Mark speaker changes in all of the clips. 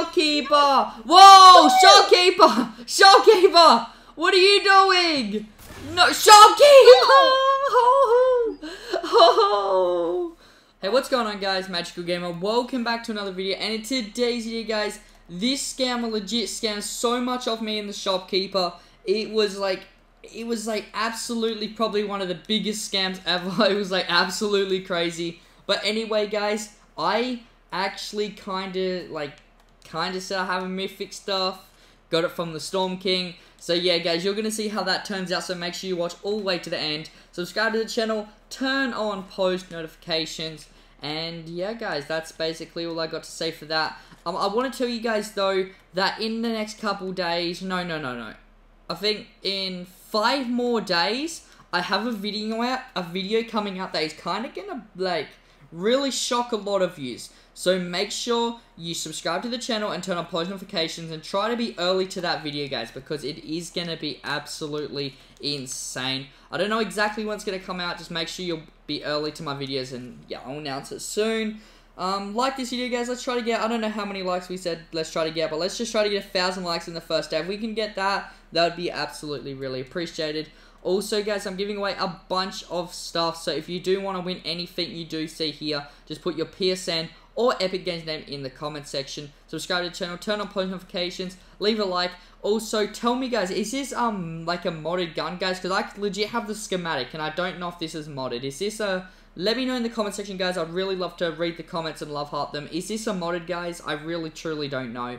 Speaker 1: Shopkeeper! Whoa! Shopkeeper! Shopkeeper! What are you doing? No, Shopkeeper! Hey, what's going on, guys? Magical Gamer. Welcome back to another video. And in today's video, guys, this scammer legit scammed so much of me and the shopkeeper. It was like, it was like absolutely probably one of the biggest scams ever. It was like absolutely crazy. But anyway, guys, I actually kind of like, kind of start having mythic stuff. Got it from the Storm King. So yeah, guys, you're going to see how that turns out. So make sure you watch all the way to the end. Subscribe to the channel. Turn on post notifications. And yeah, guys, that's basically all I got to say for that. Um, I want to tell you guys, though, that in the next couple days... No, no, no, no. I think in five more days, I have a video out, a video coming out that is kind of going to, like, really shock a lot of views. So make sure you subscribe to the channel and turn on post notifications and try to be early to that video, guys, because it is going to be absolutely insane. I don't know exactly when it's going to come out. Just make sure you'll be early to my videos and, yeah, I'll announce it soon. Um, like this video, guys. Let's try to get, I don't know how many likes we said let's try to get, but let's just try to get a thousand likes in the first day. If we can get that, that would be absolutely really appreciated. Also, guys, I'm giving away a bunch of stuff, so if you do want to win anything you do see here, just put your PSN or Epic Games name in the comment section. Subscribe to the channel, turn on post notifications, leave a like. Also, tell me, guys, is this um like a modded gun, guys? Because I legit have the schematic, and I don't know if this is modded. Is this a... Let me know in the comment section, guys. I'd really love to read the comments and love heart them. Is this a modded, guys? I really, truly don't know.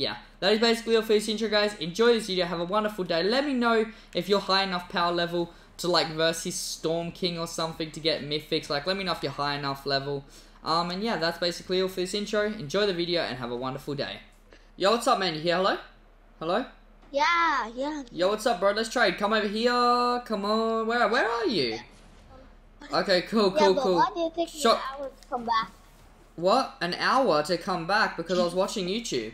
Speaker 1: Yeah, that is basically all for this intro, guys. Enjoy this video. Have a wonderful day. Let me know if you're high enough power level to, like, versus Storm King or something to get mythics. Like, let me know if you're high enough level. Um, and yeah, that's basically all for this intro. Enjoy the video and have a wonderful day. Yo, what's up, man? You here? Hello? Hello?
Speaker 2: Yeah, yeah.
Speaker 1: Yo, what's up, bro? Let's trade. Come over here. Come on. Where where are you? Okay, cool,
Speaker 2: yeah,
Speaker 1: cool,
Speaker 2: but
Speaker 1: cool.
Speaker 2: why do you take an hour to come back?
Speaker 1: What? An hour to come back because I was watching YouTube.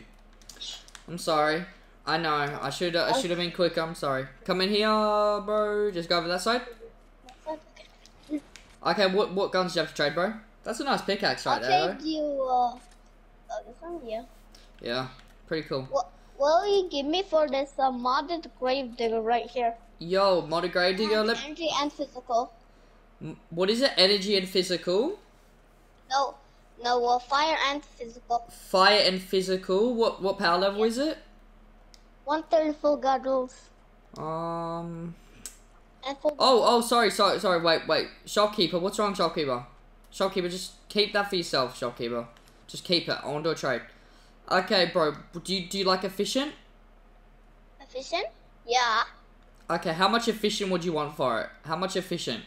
Speaker 1: I'm sorry. I know. I should I should have been quicker. I'm sorry. Come in here, bro. Just go over that side. Okay, what what guns do you have to trade, bro? That's a nice pickaxe right
Speaker 2: I'll
Speaker 1: there,
Speaker 2: trade you, uh, uh, this one here.
Speaker 1: Yeah, pretty cool.
Speaker 2: What will you give me for this uh, modded grave digger right here?
Speaker 1: Yo, modded grave digger.
Speaker 2: Energy and physical.
Speaker 1: what is it? Energy and physical.
Speaker 2: No, no, well, fire and physical.
Speaker 1: Fire and physical. What what power level is it?
Speaker 2: One third full goggles
Speaker 1: Um. Oh, oh, sorry, sorry, sorry. Wait, wait. Shopkeeper, what's wrong, shopkeeper? Shopkeeper, just keep that for yourself, shopkeeper. Just keep it. I want to do a trade. Okay, bro. Do you do you like efficient?
Speaker 2: efficient. Yeah.
Speaker 1: Okay, how much efficient would you want for it? How much efficient?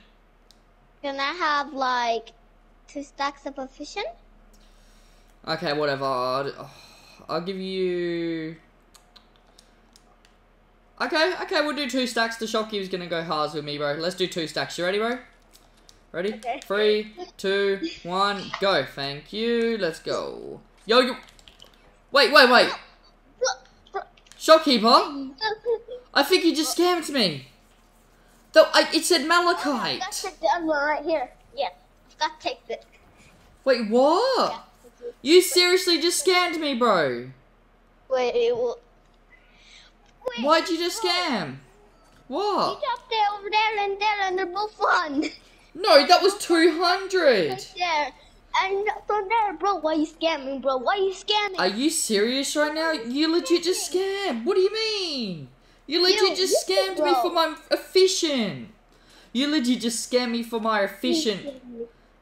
Speaker 2: Can I have like two stacks of efficient?
Speaker 1: Okay, whatever. I'll, oh, I'll give you. Okay, okay, we'll do two stacks. The shopkeeper's gonna go halves with me, bro. Let's do two stacks. You ready, bro? Ready?
Speaker 2: Okay.
Speaker 1: Three, two, one, go. Thank you. Let's go. Yo, you. Wait, wait, wait. Shopkeeper? I think you just scammed me. Though I, it said
Speaker 2: That's
Speaker 1: malachite.
Speaker 2: the other one right here. Yeah, I've got to take it.
Speaker 1: Wait, what? You seriously just scammed me, bro.
Speaker 2: Wait, it will. Wait,
Speaker 1: Why'd you just scam?
Speaker 2: You
Speaker 1: What?
Speaker 2: dropped it over there and there, and they're both fun.
Speaker 1: No, that was 200.
Speaker 2: Right there. And from there, bro, why you scamming, bro? Why you scamming?
Speaker 1: Are you serious right now? You legit just scammed. What do you mean? You legit
Speaker 2: You-
Speaker 1: just scammed me for my efficient. You legit just scammed me for my efficient.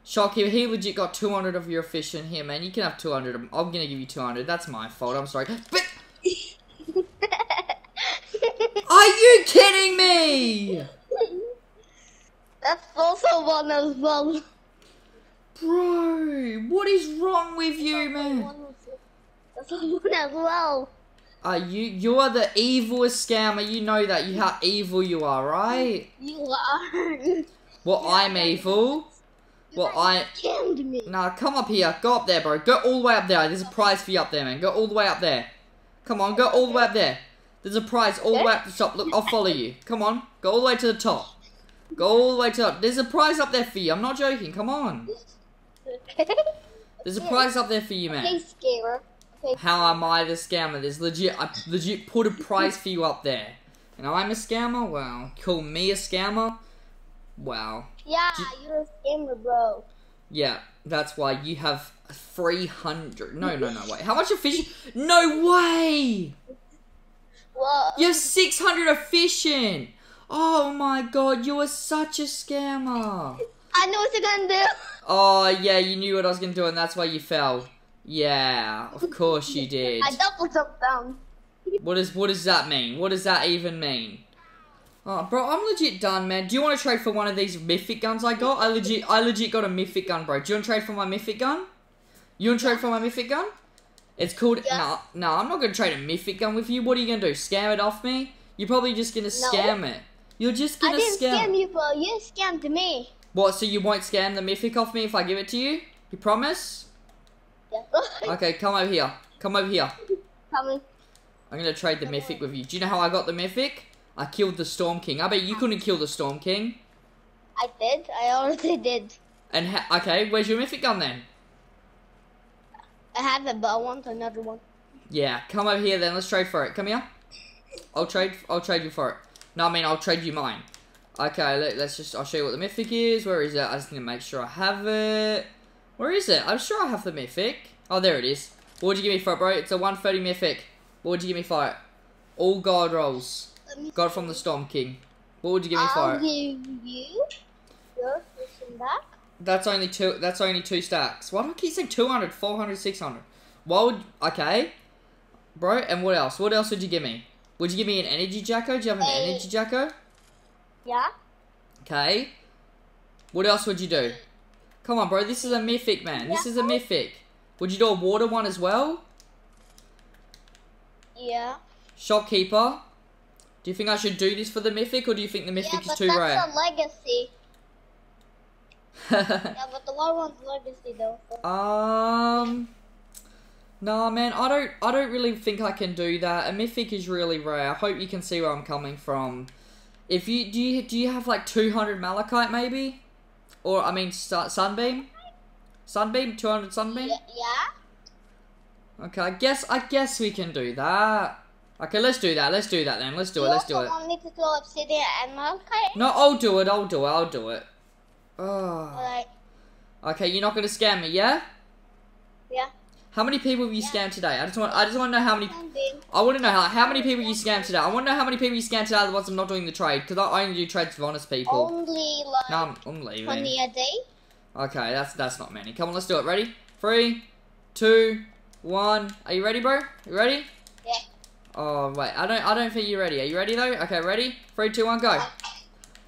Speaker 1: Shopkeeper, he legit got 200 of your fish in here, man. You can have 200. I'm I'm gonna give you 200. That's my fault. I'm sorry. But are you kidding me?
Speaker 2: That's also one as well.
Speaker 1: Bro, what is wrong with you, man?
Speaker 2: That's one as well.
Speaker 1: Are you you are the evilest scammer. You know that. You how evil you are, right?
Speaker 2: You are.
Speaker 1: Well, I'm evil. Well, I
Speaker 2: scammed me.
Speaker 1: nah. Come up here. Go up there, bro. Go all the way up there. There's a prize for you up there, man. Go all the way up there. Come on, go all the way up there. There's a prize all the way up the top. Look, I'll follow you. Come on, go all the way to the top. Go all the way to the top. There's a prize up there for you. I'm not joking. Come on. There's a prize up there for you,
Speaker 2: Hey,
Speaker 1: man.
Speaker 2: scammer.
Speaker 1: How am I the scammer? There's legit, I legit put a prize for you up there. And I'm a scammer? Wow. Call me a scammer? Wow.
Speaker 2: Yeah, you're a scammer, bro.
Speaker 1: Yeah, that's why you have 300. No, no, no, wait. How much efficient? No way!
Speaker 2: Well,
Speaker 1: You have 600 efficient! Oh my god, you are such a scammer!
Speaker 2: I know what you're gonna do.
Speaker 1: Oh, yeah, you knew what I was gonna do, and that's why you fell. Yeah, of course you did.
Speaker 2: I double jumped down.
Speaker 1: What does what does that mean? What does that even mean? Oh, bro, I'm legit done, man. Do you want to trade for one of these mythic guns I got? I legit, I legit got a mythic gun, bro. Do you want to trade for my mythic gun? You want to trade for my mythic gun? It's called.
Speaker 2: Yeah.
Speaker 1: Nah, nah. I'm not gonna trade a mythic gun with you. What are you gonna do? Scam it off me? You're probably just gonna
Speaker 2: No.
Speaker 1: scam it. You're just gonna
Speaker 2: didn't
Speaker 1: scam.
Speaker 2: scam you, bro. You scammed me.
Speaker 1: What? So you won't scam the mythic off me if I give it to you? You promise?
Speaker 2: Yeah.
Speaker 1: Okay, come over here. Come over here.
Speaker 2: Coming.
Speaker 1: I'm gonna trade the mythic with you. Do you know how I got the mythic? I killed the Storm King. I bet you couldn't kill the Storm King.
Speaker 2: I did. I already did.
Speaker 1: And ha- okay, where's your mythic gun then?
Speaker 2: I have it, but I want another one.
Speaker 1: Yeah, come over here then. Let's trade for it. Come here. I'll trade. I'll trade you for it. No, I mean I'll trade you mine. Okay, let, let's just. I'll show you what the mythic is. Where is it? I just need to make sure I have it. Where is it? I'm sure I have the mythic. Oh, there it is. What would you give me for it, bro? It's a 130 mythic. What would you give me for it? All god rolls. Got from the Storm King. What would you give me for
Speaker 2: I'll
Speaker 1: it?
Speaker 2: give you your and back.
Speaker 1: That's only two. That's only two stacks. Why do I keep saying 200, 400, 600? Why would? Okay, bro. And what else? What else would you give me? Would you give me an energy jacko? Do you have an energy jacko?
Speaker 2: Yeah.
Speaker 1: Okay. What else would you do? Come on, bro. This is a mythic, man. This is a mythic. Would you do a water one as well?
Speaker 2: Yeah.
Speaker 1: Shopkeeper. Do you think I should do this for the mythic, or do you think the mythic
Speaker 2: yeah,
Speaker 1: is
Speaker 2: but
Speaker 1: too
Speaker 2: that's
Speaker 1: rare?
Speaker 2: a legacy. Yeah, but the one's legacy though. so-
Speaker 1: Um, nah, man, I don't, I don't really think I can do that. A mythic is really rare. I hope you can see where I'm coming from. If you do, you do you have like 200 malachite maybe, or I mean su- sunbeam, sunbeam, 200 sunbeam.
Speaker 2: Yeah.
Speaker 1: Okay, I guess, I guess we can do that. Okay, let's do that. Let's do that then. Let's do it. Let's do it.
Speaker 2: want me to throw obsidian and malachite?
Speaker 1: No, I'll do it. I'll do it. I'll do it. Oh.
Speaker 2: Alright.
Speaker 1: Okay, you're not gonna scam me, yeah?
Speaker 2: Yeah.
Speaker 1: How many people have you
Speaker 2: Yeah.
Speaker 1: scammed today? I just want, I just want to know how many. I want to know how, how many people you scammed today. I want to know how many people you scammed today. The ones I'm not doing the trade because I only do trades with honest people.
Speaker 2: Only like
Speaker 1: no, I'm, I'm leaving.
Speaker 2: 20 a day.
Speaker 1: Okay, that's that's not many. Come on, let's do it. Ready? Three, two, one. Are you ready, bro? You ready? Oh wait, I don't I don't think you're ready. Are you ready though? Okay, ready? Three, two, one, go.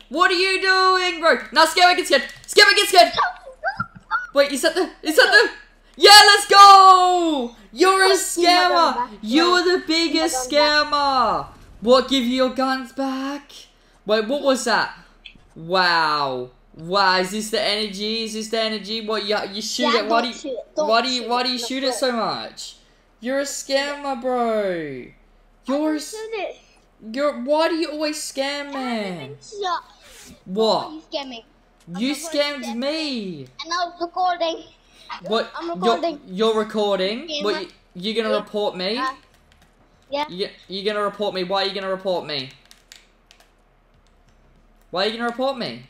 Speaker 1: What are you doing, bro? Now Scammer get scared. Scammer get scared. Wait, is that the is that the Yeah, let's go! You're a scammer! You're the biggest scammer! What give you your guns back? Wait, what was that? Wow. Wow, is this the energy? Is this the energy? What you you shoot
Speaker 2: Yeah,
Speaker 1: it? Why do you
Speaker 2: shoot it. Don't
Speaker 1: why do you why do you shoot it so much? You're a scammer, bro. You're a s-
Speaker 2: Shoot it.
Speaker 1: you're why do you always scam me? What?
Speaker 2: You scamming.
Speaker 1: You scammed
Speaker 2: scam
Speaker 1: me.
Speaker 2: And I was recording.
Speaker 1: What?
Speaker 2: I'm
Speaker 1: You're,
Speaker 2: recording.
Speaker 1: you're recording.
Speaker 2: Scammer.
Speaker 1: What? You, you gonna
Speaker 2: Yeah.
Speaker 1: report me?
Speaker 2: Uh, yeah.
Speaker 1: You, you gonna report me? Why are you gonna report me? Why are you gonna report me?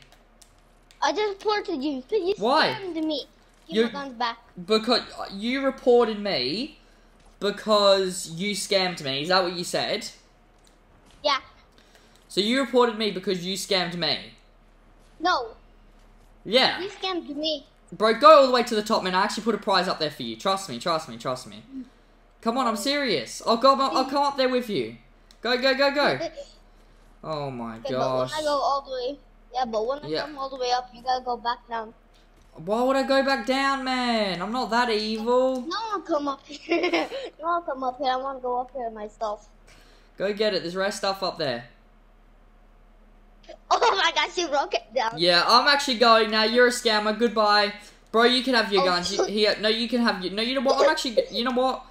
Speaker 2: I just reported you. but You
Speaker 1: Why?
Speaker 2: scammed me. Give
Speaker 1: You-
Speaker 2: my guns back.
Speaker 1: Because you reported me because you scammed me. Is that what you said?
Speaker 2: Yeah.
Speaker 1: So you reported me because you scammed me.
Speaker 2: No.
Speaker 1: Yeah.
Speaker 2: You scammed me.
Speaker 1: Bro, go all the way to the top, man. I actually put a prize up there for you. Trust me, trust me, trust me. Mm. Come on, I'm serious. I'll go. I'll mm. come up there with you. Go, go, go, go. Oh my
Speaker 2: Okay, but when
Speaker 1: gosh.
Speaker 2: I go all the way, yeah, but when I
Speaker 1: Yeah.
Speaker 2: come all the way up, you gotta go back down.
Speaker 1: Why would I go back down, man? I'm not that evil.
Speaker 2: No one come up here. no one come up here. I want to go up here myself.
Speaker 1: Go get it. There's rare stuff up there.
Speaker 2: Oh my gosh, you broke it down.
Speaker 1: Yeah, I'm actually going now. You're a scammer. Goodbye, bro. You can have your
Speaker 2: Oh,
Speaker 1: guns. You, here, no, you can have your. No, you know what? I'm actually. You know what?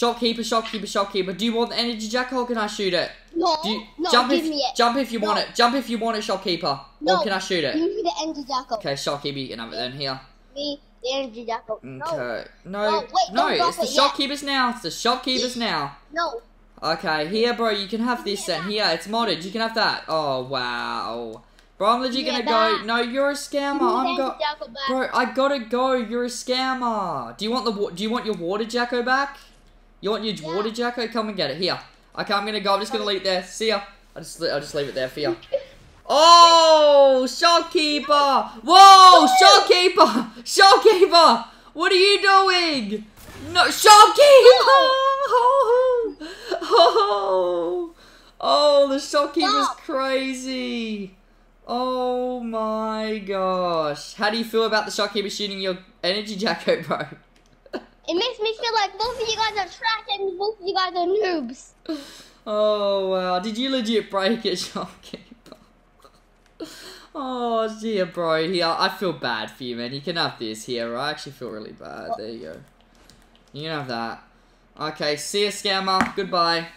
Speaker 1: Shopkeeper, shopkeeper, shopkeeper. Do you want the energy jack or can I shoot it?
Speaker 2: No,
Speaker 1: Do you,
Speaker 2: no,
Speaker 1: jump
Speaker 2: give
Speaker 1: if
Speaker 2: me it.
Speaker 1: jump if you want it. Jump if you want it, shopkeeper.
Speaker 2: No.
Speaker 1: Or can I shoot
Speaker 2: Give
Speaker 1: it?
Speaker 2: me the energy jackal.
Speaker 1: Okay, shopkeeper, you can have it then. Here.
Speaker 2: Me, the energy Jacko. No,
Speaker 1: Okay. No,
Speaker 2: Oh, wait,
Speaker 1: no, it's the
Speaker 2: it yet.
Speaker 1: shopkeepers now. It's the shopkeepers now.
Speaker 2: no.
Speaker 1: Okay, here, bro, you can have this then. Here, it's modded. You can have that. Oh, wow. Bro, I'm legit gonna go. No, you're a scammer. I'm go. Bro, I gotta go. You're a scammer. Do you want the Do you want your water jacko back? You want your
Speaker 2: Yeah.
Speaker 1: water jacko? Come and get it. Here. Okay, I'm gonna go. I'm just gonna leave it there. See ya. I just I'll just leave it there for you. Oh, shopkeeper! Whoa, shopkeeper! Shopkeeper! What are you doing? No, shopkeeper! Oh, oh, oh! the shopkeeper's crazy. Oh my gosh. How do you feel about the shopkeeper shooting your energy jacko, bro?
Speaker 2: It makes me feel like both of you guys are trash and both of you guys are noobs.
Speaker 1: Oh wow, did you legit break it, shopkeeper? Oh dear, bro. Here, I feel bad for you, man. You can have this here. I actually feel really bad. There you go. You can have that. Okay, see ya, scammer. Goodbye.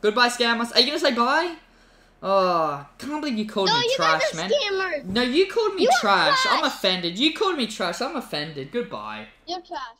Speaker 1: Goodbye, scammers. Are you gonna say bye? Oh, can't believe you called
Speaker 2: No,
Speaker 1: me
Speaker 2: you
Speaker 1: trash, man.
Speaker 2: scammers.
Speaker 1: No, you called me
Speaker 2: You are
Speaker 1: trash. I'm offended. You called me trash. I'm offended. Goodbye.
Speaker 2: You're trash.